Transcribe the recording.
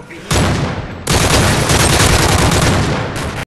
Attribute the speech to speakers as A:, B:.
A: Copy.